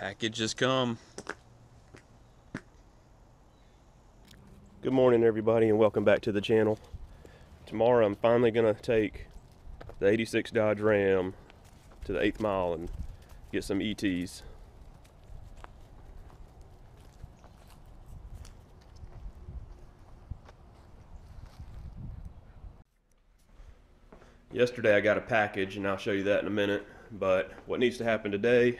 Package has come. Good morning everybody and welcome back to the channel. Tomorrow I'm finally going to take the 86 Dodge Ram to the 8th mile and get some ETs. Yesterday I got a package and I'll show you that in a minute but what needs to happen today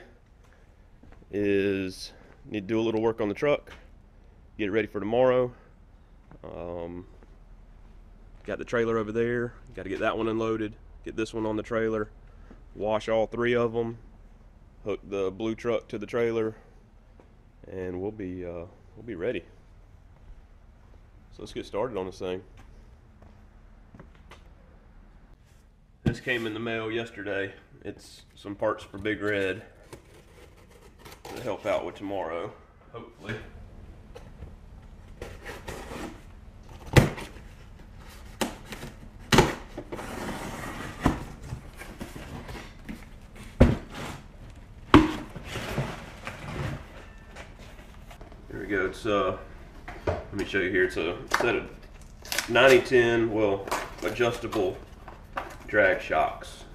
is need to do a little work on the truck get it ready for tomorrow um, got the trailer over there. Got to get that one unloaded. Get this one on the trailer. Wash all three of them. Hook the blue truck to the trailer, and we'll be uh, we'll be ready. So let's get started on this thing. This came in the mail yesterday. It's some parts for Big Red help out with tomorrow, hopefully. There we go. It's uh, let me show you here. It's a set of 90-10, well, adjustable drag shocks.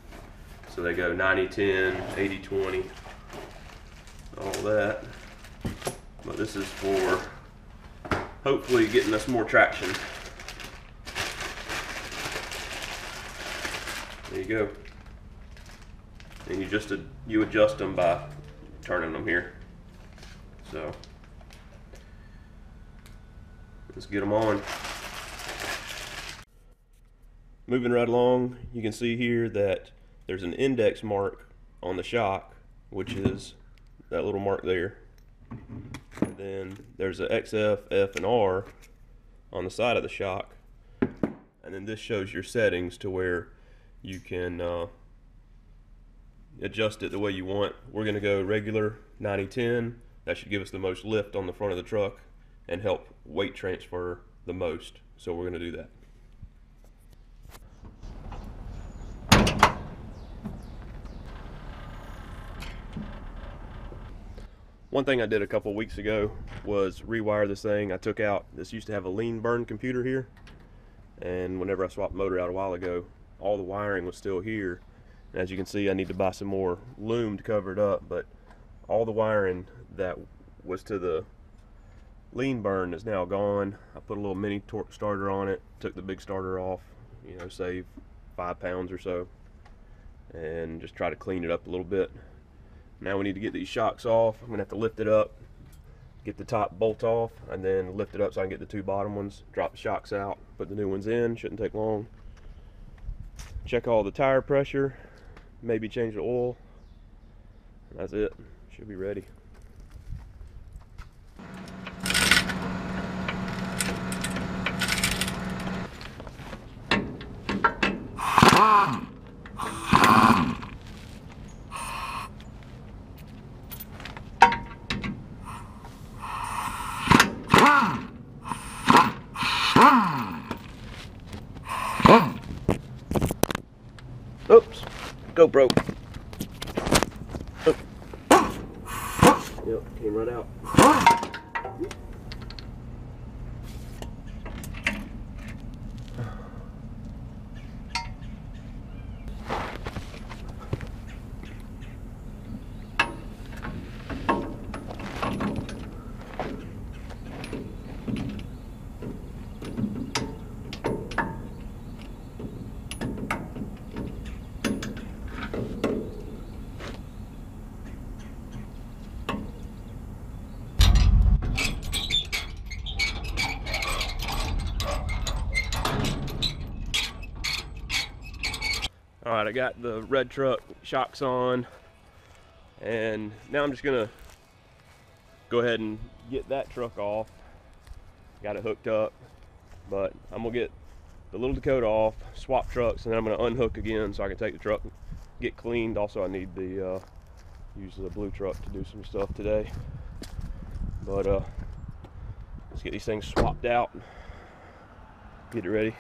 So they go 90-10, 80-20, all that. But this is for hopefully getting us more traction. There you go. And you just you adjust them by turning them here. So Let's get them on. Moving right along, you can see here that there's an index mark on the shock, which is that little mark there. And then there's a XF, F, and R on the side of the shock. And then this shows your settings to where you can uh, adjust it the way you want. We're going to go regular 90-10. That should give us the most lift on the front of the truck and help weight transfer the most. So we're going to do that. One thing I did a couple weeks ago was rewire this thing. I took out, this used to have a lean burn computer here. And whenever I swapped motor out a while ago, all the wiring was still here. And as you can see, I need to buy some more loom to cover it up. But all the wiring that was to the lean burn is now gone. I put a little mini torque starter on it, took the big starter off, you know, save five pounds or so, and just try to clean it up a little bit. Now we need to get these shocks off. I'm gonna have to lift it up, get the top bolt off, and then lift it up so I can get the two bottom ones, drop the shocks out, put the new ones in, shouldn't take long. Check all the tire pressure, maybe change the oil. That's it, should be ready. Oops, GoPro. Yep, came right out. All right, I got the red truck shocks on and now I'm just gonna go ahead and get that truck off. Got it hooked up, but I'm gonna get the little Dakota off, swap trucks, and then I'm gonna unhook again so I can take the truck, get cleaned. Also, I need the, uh, use the blue truck to do some stuff today. But uh, let's get these things swapped out, get it ready.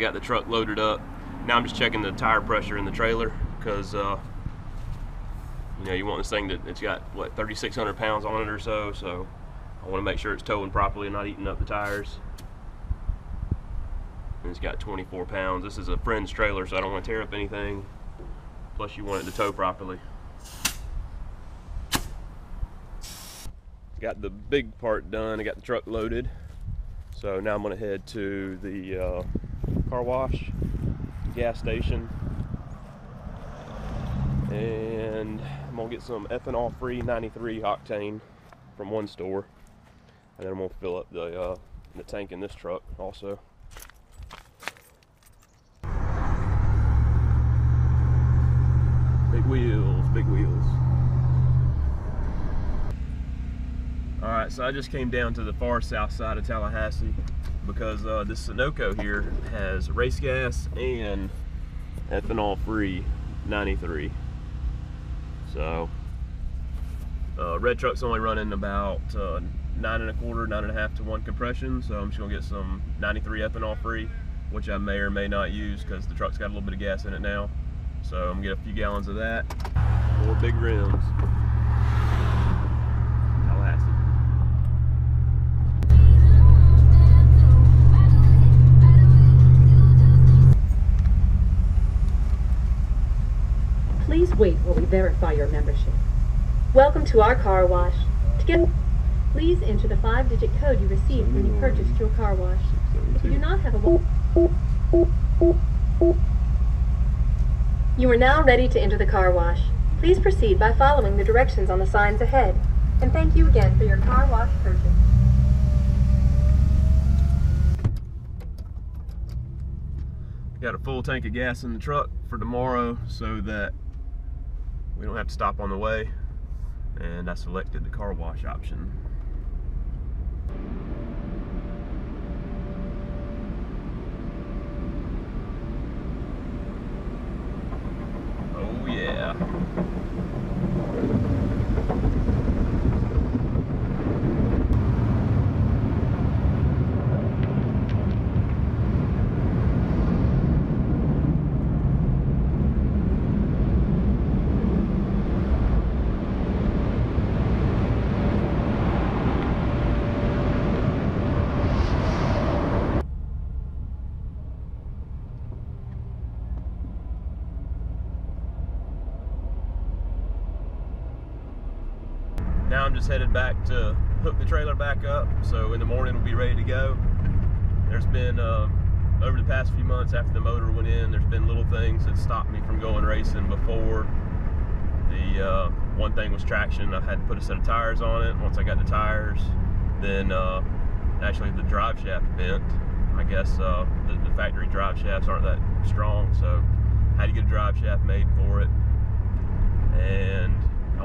I got the truck loaded up. Now I'm just checking the tire pressure in the trailer because uh, you know you want this thing that it's got what 3,600 pounds on it or so. So I want to make sure it's towing properly and not eating up the tires. And it's got 24 pounds. This is a friend's trailer, so I don't want to tear up anything. Plus, you want it to tow properly. Got the big part done. I got the truck loaded. So now I'm gonna head to the uh, car wash, gas station, and I'm gonna get some ethanol free 93 octane from one store. And then I'm gonna fill up the, uh, the tank in this truck also. Big wheels, big wheels. All right, so I just came down to the far south side of Tallahassee because uh, this Sunoco here has race gas and ethanol free 93. So, uh, red truck's only running about uh, nine and a quarter, nine and a half to one compression. So I'm just gonna get some 93 ethanol free, which I may or may not use because the truck's got a little bit of gas in it now. So I'm gonna get a few gallons of that. Four big rims. Wait while we verify your membership. Welcome to our car wash. To get, please enter the five-digit code you received when you purchased your car wash. If you do not have a You are now ready to enter the car wash. Please proceed by following the directions on the signs ahead. And thank you again for your car wash purchase. Got a full tank of gas in the truck for tomorrow so that we don't have to stop on the way. And I selected the car wash option. Oh yeah. Headed back to hook the trailer back up, so in the morning we'll be ready to go. There's been, uh, over the past few months after the motor went in, there's been little things that stopped me from going racing before. The uh, one thing was traction. I had to put a set of tires on it. Once I got the tires, then uh, actually the drive shaft bent. I guess uh, the, the factory drive shafts aren't that strong, so I had to get a drive shaft made for it. And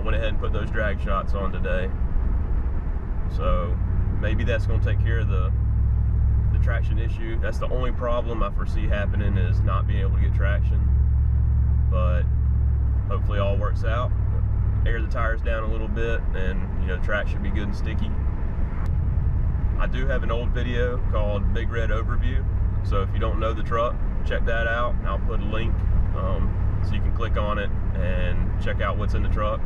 went ahead and put those drag shocks on today. So maybe that's going to take care of the the traction issue. That's the only problem I foresee happening is not being able to get traction. But hopefully all works out. Air the tires down a little bit and you know track should be good and sticky. I do have an old video called Big Red Overview. So if you don't know the truck, check that out. I'll put a link um, so you can click on it and check out what's in the truck.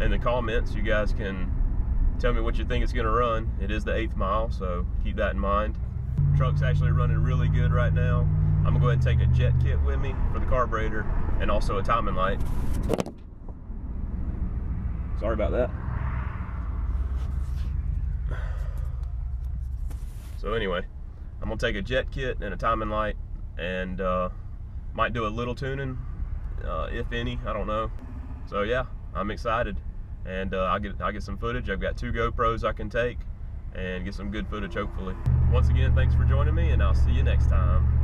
In the comments, you guys can tell me what you think it's going to run. It is the eighth mile, so keep that in mind. Truck's actually running really good right now. I'm gonna go ahead and take a jet kit with me for the carburetor and also a timing light. Sorry about that. So anyway, I'm gonna take a jet kit and a timing light and uh, might do a little tuning, uh, if any, I don't know. So yeah, I'm excited and uh, I'll get I'll get some footage. I've got two GoPros I can take and get some good footage hopefully. Once again, thanks for joining me and I'll see you next time.